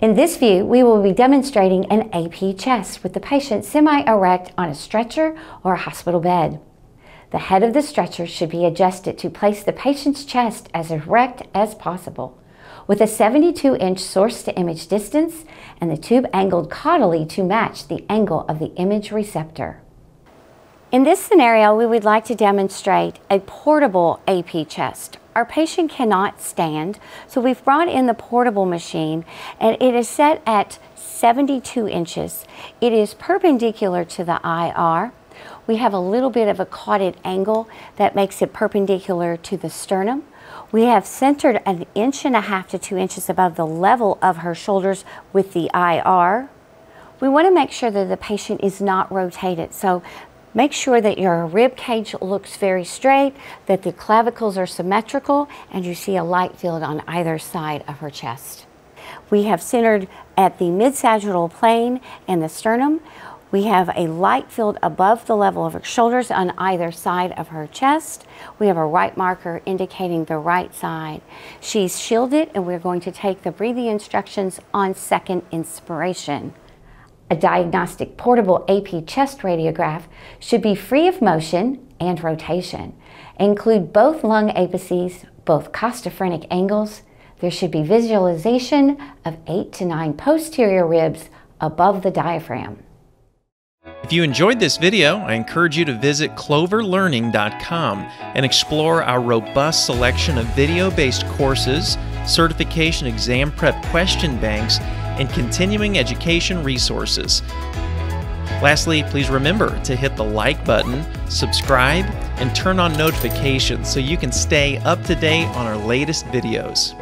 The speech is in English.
In this view, we will be demonstrating an AP chest with the patient semi-erect on a stretcher or a hospital bed. The head of the stretcher should be adjusted to place the patient's chest as erect as possible with a 72 inch source to image distance and the tube angled caudally to match the angle of the image receptor. In this scenario, we would like to demonstrate a portable AP chest. Our patient cannot stand, so we've brought in the portable machine and it is set at 72 inches. It is perpendicular to the IR. We have a little bit of a caudad angle that makes it perpendicular to the sternum. We have centered an inch and a half to two inches above the level of her shoulders with the IR. We want to make sure that the patient is not rotated. So make sure that your rib cage looks very straight, that the clavicles are symmetrical, and you see a light field on either side of her chest. We have centered at the mid-sagittal plane and the sternum. We have a light field above the level of her shoulders on either side of her chest. We have a right marker indicating the right side. She's shielded and we're going to take the breathing instructions on second inspiration. A diagnostic portable AP chest radiograph should be free of motion and rotation. Include both lung apices, both costophrenic angles. There should be visualization of eight to nine posterior ribs above the diaphragm. If you enjoyed this video, I encourage you to visit cloverlearning.com and explore our robust selection of video based courses, certification exam prep question banks, and continuing education resources. Lastly, please remember to hit the like button, subscribe, and turn on notifications so you can stay up to date on our latest videos.